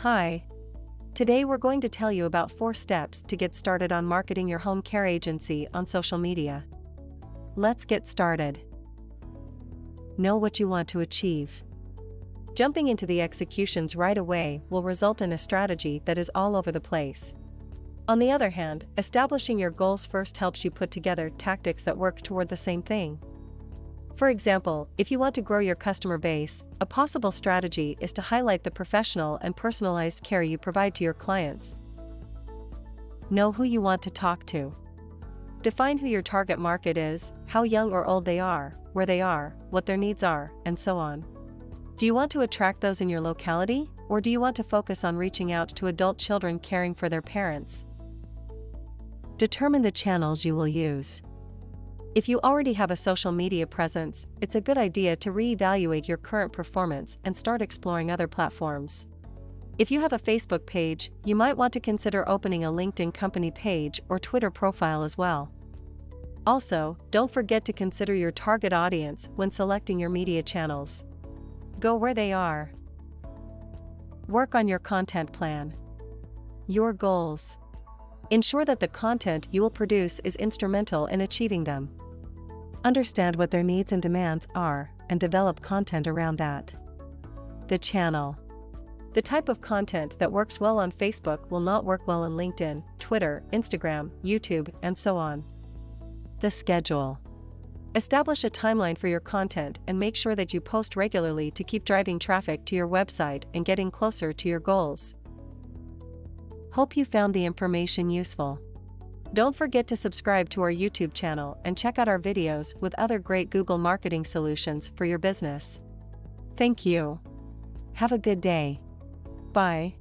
Hi. Today we're going to tell you about 4 steps to get started on marketing your home care agency on social media. Let's get started. Know what you want to achieve. Jumping into the executions right away will result in a strategy that is all over the place. On the other hand, establishing your goals first helps you put together tactics that work toward the same thing. For example, if you want to grow your customer base, a possible strategy is to highlight the professional and personalized care you provide to your clients. Know who you want to talk to. Define who your target market is, how young or old they are, where they are, what their needs are, and so on. Do you want to attract those in your locality, or do you want to focus on reaching out to adult children caring for their parents? Determine the channels you will use. If you already have a social media presence, it's a good idea to re-evaluate your current performance and start exploring other platforms. If you have a Facebook page, you might want to consider opening a LinkedIn company page or Twitter profile as well. Also, don't forget to consider your target audience when selecting your media channels. Go where they are. Work on your content plan. Your goals. Ensure that the content you will produce is instrumental in achieving them. Understand what their needs and demands are, and develop content around that. The channel. The type of content that works well on Facebook will not work well on LinkedIn, Twitter, Instagram, YouTube, and so on. The schedule. Establish a timeline for your content and make sure that you post regularly to keep driving traffic to your website and getting closer to your goals. Hope you found the information useful. Don't forget to subscribe to our YouTube channel and check out our videos with other great Google marketing solutions for your business. Thank you. Have a good day. Bye.